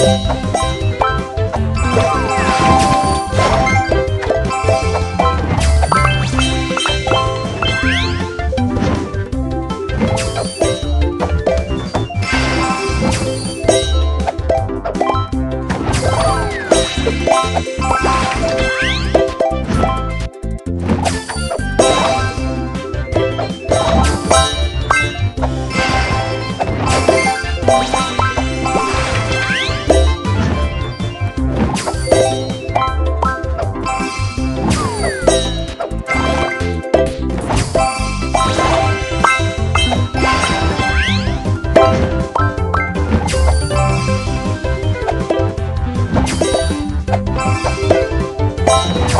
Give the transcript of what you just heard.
you you.